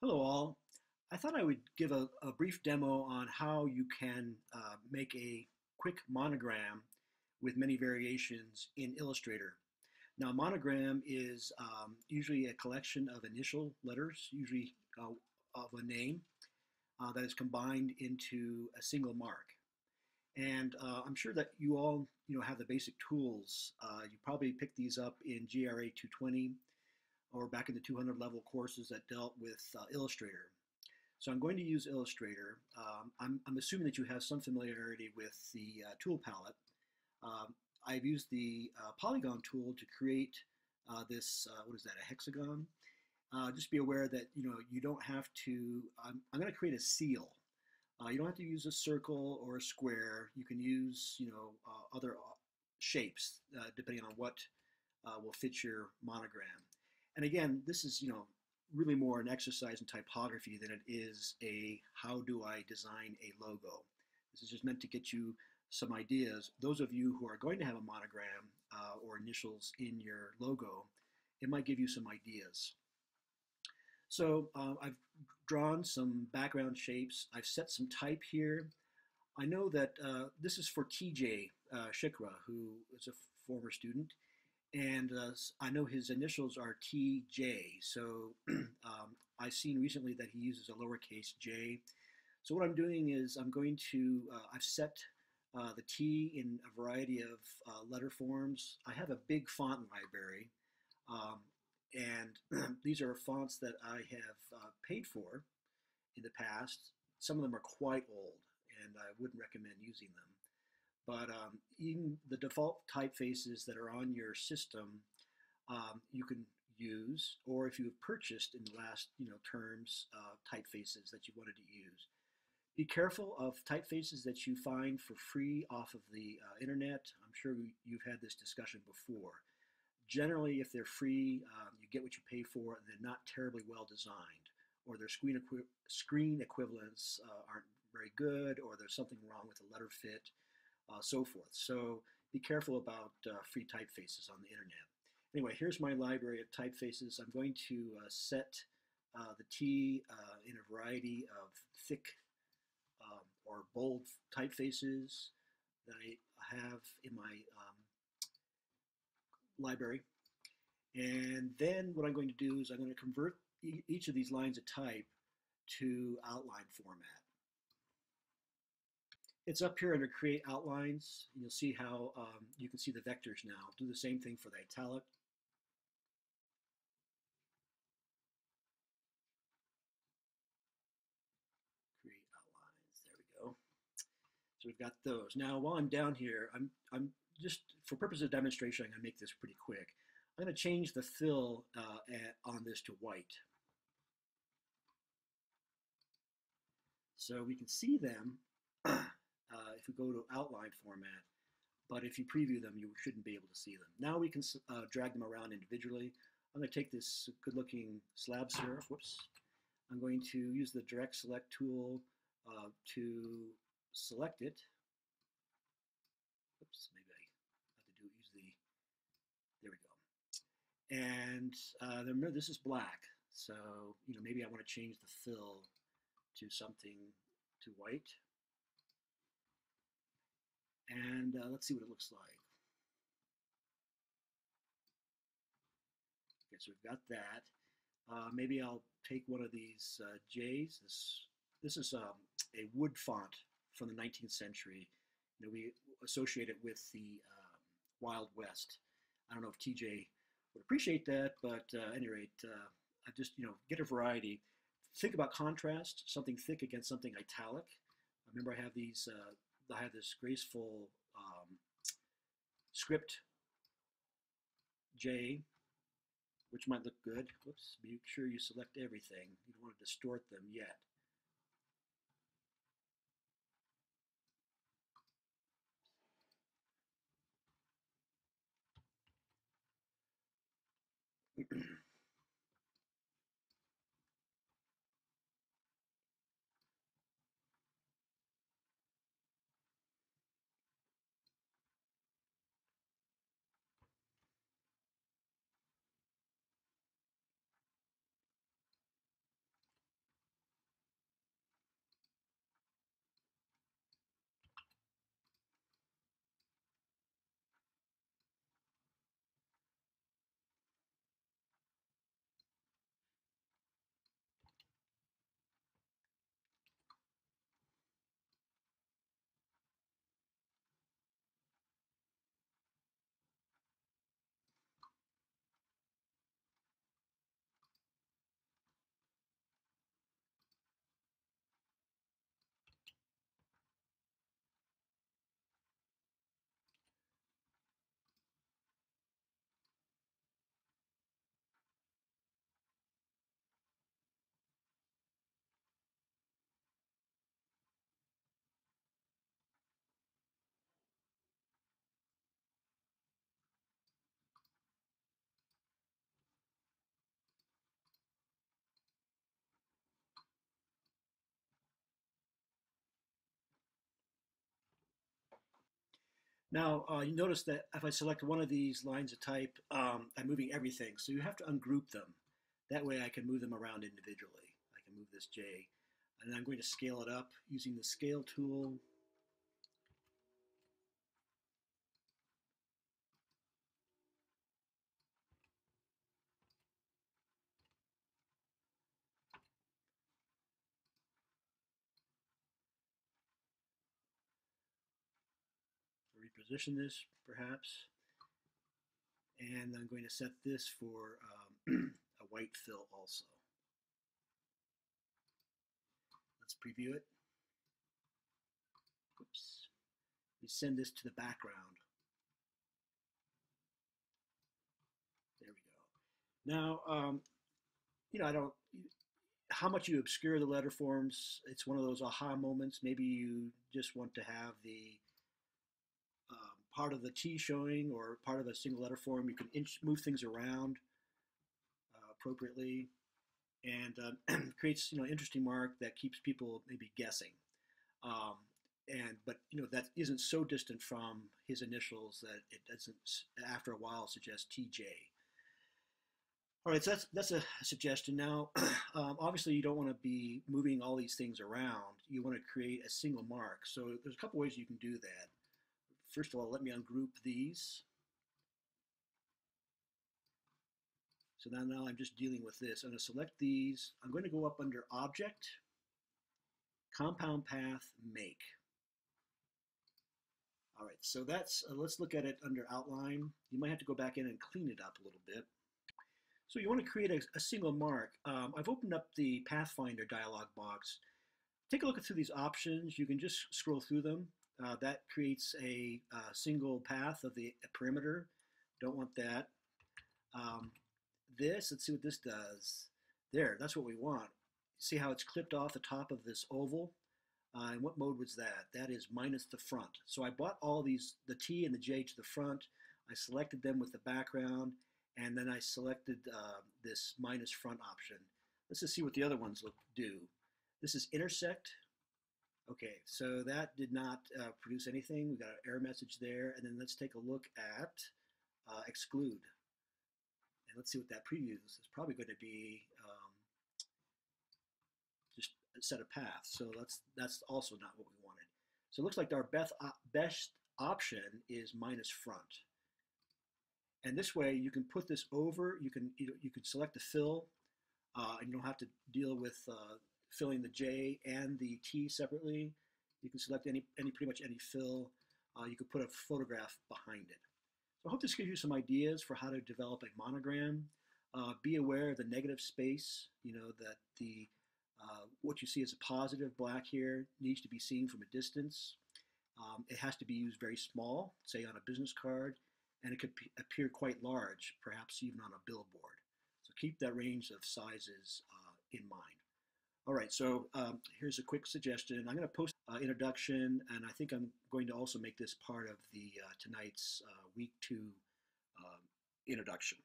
Hello all. I thought I would give a, a brief demo on how you can uh, make a quick monogram with many variations in Illustrator. Now monogram is um, usually a collection of initial letters, usually uh, of a name, uh, that is combined into a single mark. And uh, I'm sure that you all you know, have the basic tools. Uh, you probably picked these up in GRA 220 or back in the 200 level courses that dealt with uh, Illustrator. So I'm going to use Illustrator. Um, I'm, I'm, assuming that you have some familiarity with the uh, tool palette. Um, I've used the uh, polygon tool to create uh, this, uh, what is that, a hexagon? Uh, just be aware that you know you don't have to, I'm, I'm going to create a seal. you don't have to use a circle or a square. You can use you know other shapes depending on what will fit your monogram. And again, this is, you know, really more an exercise in typography than it is a how do I design a logo. This is just meant to get you some ideas. Those of you who are going to have a monogram uh, or initials in your logo, it might give you some ideas. So uh, I've drawn some background shapes. I've set some type here. I know that uh, this is for TJ uh, Shikra, who is a former student and uh, I know his initials are TJ. So um, I've seen recently that he uses a lowercase j. So what I'm doing is I'm going to, uh, I've set uh, the T in a variety of uh, letter forms. I have a big font library. Um, and these are fonts that I have uh, paid for in the past. Some of them are quite old, and I wouldn't recommend using them. But um, even the default typefaces that are on your system, um, you can use, or if you have purchased in the last you know terms uh, typefaces that you wanted to use. Be careful of typefaces that you find for free off of the uh, internet. I'm sure you've had this discussion before. Generally, if they're free, um, you get what you pay for. They're not terribly well designed, or their screen, equi screen equivalents uh, aren't very good, or there's something wrong with the letter fit uh, so forth. So be careful about uh, free typefaces on the internet. Anyway, here's my library of typefaces. I'm going to uh, set uh, the T uh, in a variety of thick um, or bold typefaces that I have in my um, library. And then what I'm going to do is I'm going to convert e each of these lines of type to outline format. It's up here under Create Outlines. You'll see how um, you can see the vectors now. Do the same thing for the italic. Create Outlines. There we go. So we've got those. Now, while I'm down here, I'm, I'm just, for purposes of demonstration, I'm going to make this pretty quick. I'm going to change the fill uh, at, on this to white. So we can see them if we go to outline format, but if you preview them, you shouldn't be able to see them. Now we can uh, drag them around individually. I'm going to take this good-looking slab serif, whoops. I'm going to use the direct select tool uh, to select it. Oops, maybe I have to do use the, there we go. And uh, remember, this is black, so you know maybe I want to change the fill to something to white. And uh, let's see what it looks like. Okay, so we've got that. Uh, maybe I'll take one of these uh, J's. This, this is um, a wood font from the 19th century. Know, we associate it with the um, Wild West. I don't know if TJ would appreciate that, but uh, at any rate, uh, I just, you know, get a variety. Think about contrast, something thick against something italic. Remember I have these uh, I have this graceful um, script J, which might look good. Whoops, make sure you select everything. You don't want to distort them yet. Now, uh, you notice that if I select one of these lines of type, um, I'm moving everything. So you have to ungroup them. That way I can move them around individually. I can move this J. And I'm going to scale it up using the scale tool. Reposition this perhaps. And I'm going to set this for um, a white fill also. Let's preview it. Oops. We send this to the background. There we go. Now, um, you know, I don't, how much you obscure the letter forms, it's one of those aha moments. Maybe you just want to have the part of the T showing or part of a single letter form. You can inch, move things around uh, appropriately and uh, creates you know interesting mark that keeps people maybe guessing. Um, and but you know that isn't so distant from his initials that it doesn't after a while suggest TJ. All right, so that's that's a suggestion. Now, um, obviously, you don't want to be moving all these things around. You want to create a single mark. So there's a couple ways you can do that. First of all, let me ungroup these. So now, now I'm just dealing with this. I'm going to select these. I'm going to go up under Object, Compound Path, Make. All right, so that's, uh, let's look at it under Outline. You might have to go back in and clean it up a little bit. So you want to create a, a single mark. Um, I've opened up the Pathfinder dialog box. Take a look through these options. You can just scroll through them. Uh, that creates a, a, single path of the perimeter. Don't want that. Um, this, let's see what this does. There, that's what we want. See how it's clipped off the top of this oval? Uh, and what mode was that? That is minus the front. So I bought all these, the T and the J to the front. I selected them with the background, and then I selected uh, this minus front option. Let's just see what the other ones look do. This is intersect. Okay, so that did not uh, produce anything. We got an error message there. And then let's take a look at uh, exclude. And let's see what that previews. It's probably going to be um, just a set of paths. So that's, that's also not what we wanted. So it looks like our best, uh, best option is minus front. And this way you can put this over, you can, you, know, you can select the fill, uh, and you don't have to deal with uh, filling the J and the T separately. You can select any, any pretty much any fill. Uh, you could put a photograph behind it. So I hope this gives you some ideas for how to develop a monogram. Uh, be aware of the negative space, you know, that the uh, what you see as a positive black here needs to be seen from a distance. Um, it has to be used very small, say on a business card, and it could appear quite large, perhaps even on a billboard. So keep that range of sizes uh, in mind. All right, so um, here's a quick suggestion. I'm going to post uh, introduction, and I think I'm going to also make this part of the uh, tonight's uh, week two um, introduction.